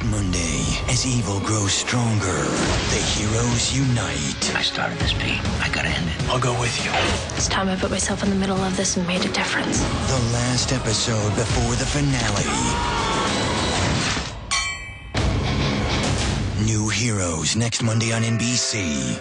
Next Monday, as evil grows stronger, the heroes unite. I started this, Pete. I gotta end it. I'll go with you. It's time I put myself in the middle of this and made a difference. The last episode before the finale. New Heroes next Monday on NBC.